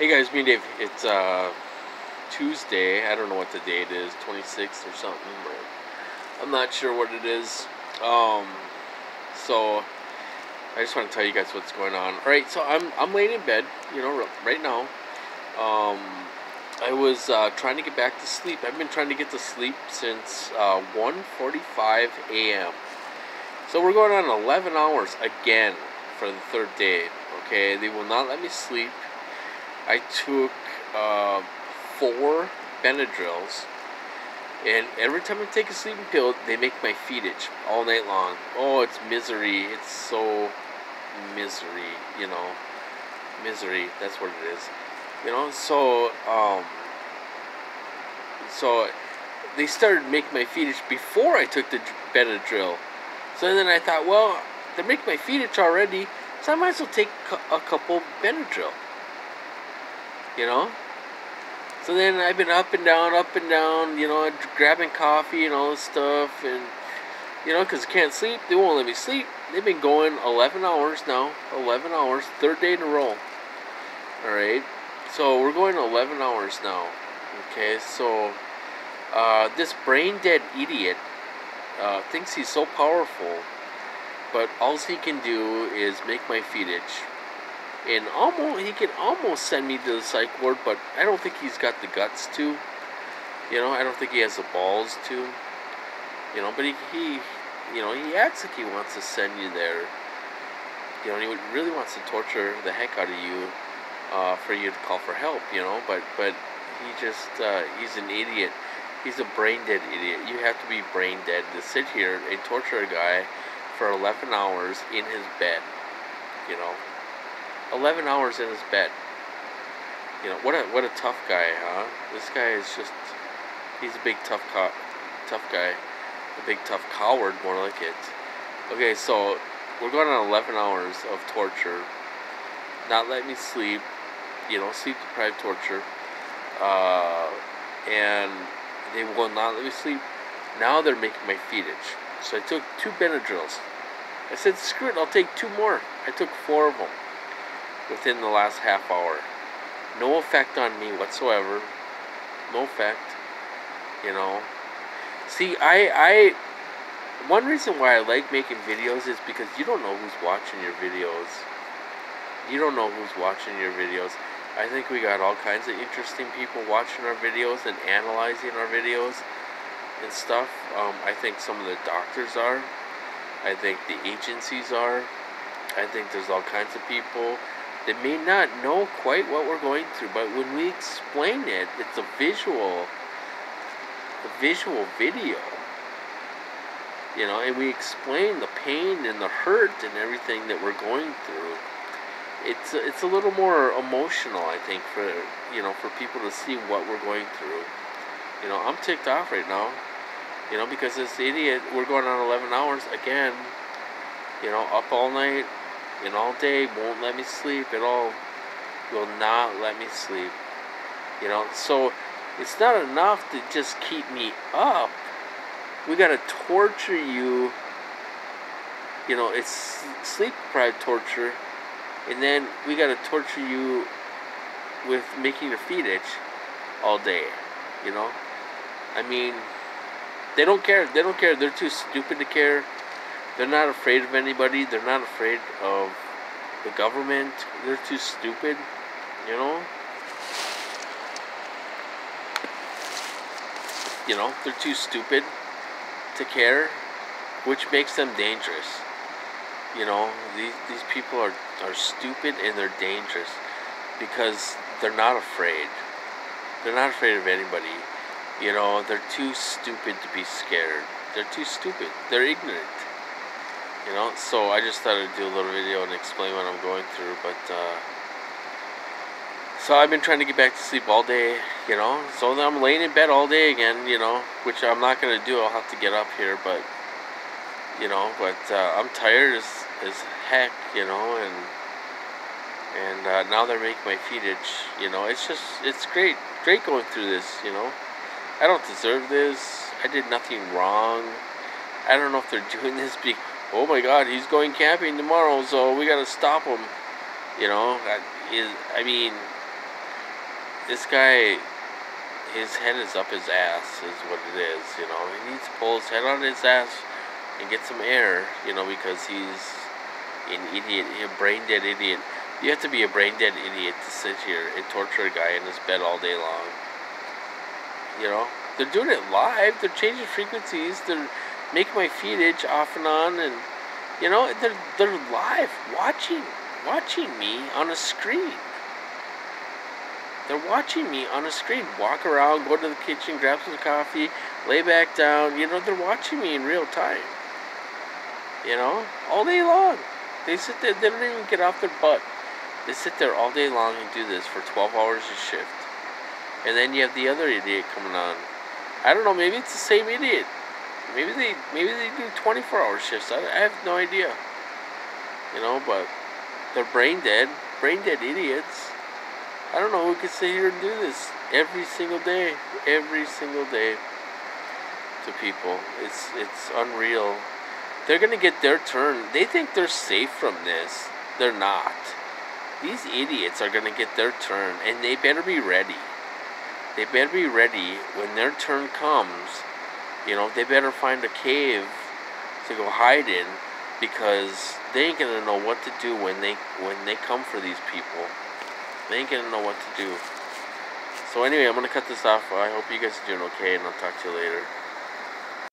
Hey guys, me and Dave. It's uh, Tuesday. I don't know what the date is, 26th or something, but I'm not sure what it is. Um, so I just want to tell you guys what's going on. All right, so I'm I'm laying in bed, you know, right now. Um, I was uh, trying to get back to sleep. I've been trying to get to sleep since uh, 1:45 a.m. So we're going on 11 hours again for the third day. Okay, they will not let me sleep. I took uh, four Benadryls, and every time I take a sleeping pill, they make my feet itch all night long. Oh, it's misery. It's so misery, you know. Misery, that's what it is. You know, so, um, so they started making my feet itch before I took the Benadryl. So then I thought, well, they're making my feet itch already, so I might as well take a couple Benadryl you know? So then I've been up and down, up and down, you know, grabbing coffee and all this stuff, and, you know, because I can't sleep. They won't let me sleep. They've been going 11 hours now, 11 hours, third day in a row. Alright? So we're going 11 hours now. Okay, so uh, this brain dead idiot uh, thinks he's so powerful, but all he can do is make my feet itch and almost he can almost send me to the psych ward, but I don't think he's got the guts to. You know, I don't think he has the balls to. You know, but he, he you know, he acts like he wants to send you there. You know, he really wants to torture the heck out of you uh, for you to call for help. You know, but but he just uh, he's an idiot. He's a brain dead idiot. You have to be brain dead to sit here and torture a guy for 11 hours in his bed. You know, 11 hours in his bed. You know, what a what a tough guy, huh? This guy is just he's a big tough co- tough guy. A big tough coward more like it. Okay, so we're going on 11 hours of torture. Not letting me sleep, you know, sleep deprived torture. Uh, and they will not let me sleep. Now they're making my feet itch. So I took two Benadryls. I said, screw it, I'll take two more. I took four of them within the last half hour. No effect on me whatsoever. No effect. You know. See, I, I, one reason why I like making videos is because you don't know who's watching your videos. You don't know who's watching your videos. I think we got all kinds of interesting people watching our videos and analyzing our videos and stuff. Um, I think some of the doctors are. I think the agencies are. I think there's all kinds of people they may not know quite what we're going through, but when we explain it, it's a visual, a visual video. You know, and we explain the pain and the hurt and everything that we're going through. It's a, it's a little more emotional, I think, for you know, for people to see what we're going through. You know, I'm ticked off right now. You know, because this idiot, we're going on 11 hours again. You know, up all night, and all day won't let me sleep at all. Will not let me sleep. You know, so it's not enough to just keep me up. We gotta torture you. You know, it's sleep deprived torture, and then we gotta torture you with making your feet itch all day. You know, I mean, they don't care. They don't care. They're too stupid to care. They're not afraid of anybody. They're not afraid of the government. They're too stupid, you know? You know, they're too stupid to care, which makes them dangerous. You know, these, these people are, are stupid and they're dangerous because they're not afraid. They're not afraid of anybody. You know, they're too stupid to be scared. They're too stupid. They're ignorant. You know, so I just thought I'd do a little video and explain what I'm going through, but, uh, so I've been trying to get back to sleep all day, you know, so I'm laying in bed all day again, you know, which I'm not going to do, I'll have to get up here, but, you know, but, uh, I'm tired as, as heck, you know, and, and, uh, now they're making my feet itch, you know, it's just, it's great, great going through this, you know, I don't deserve this, I did nothing wrong, I don't know if they're doing this because oh my god, he's going camping tomorrow, so we gotta stop him. You know, that is, I mean, this guy, his head is up his ass, is what it is. You know, he needs to pull his head on his ass and get some air. You know, because he's an idiot, a brain dead idiot. You have to be a brain dead idiot to sit here and torture a guy in his bed all day long. You know, they're doing it live. They're changing frequencies. They're making my feed itch off and on, and you know, they're they're live watching watching me on a screen. They're watching me on a screen. Walk around, go to the kitchen, grab some coffee, lay back down. You know, they're watching me in real time. You know, all day long. They sit there, they don't even get off their butt. They sit there all day long and do this for 12 hours a shift. And then you have the other idiot coming on. I don't know, maybe it's the same idiot. Maybe they maybe they do 24 hour shifts. I, I have no idea. You know, but they're brain dead, brain dead idiots. I don't know who could sit here and do this every single day, every single day to people. It's it's unreal. They're gonna get their turn. They think they're safe from this. They're not. These idiots are gonna get their turn, and they better be ready. They better be ready when their turn comes. You know, they better find a cave to go hide in because they ain't gonna know what to do when they when they come for these people. They ain't gonna know what to do. So anyway, I'm gonna cut this off. I hope you guys are doing okay, and I'll talk to you later.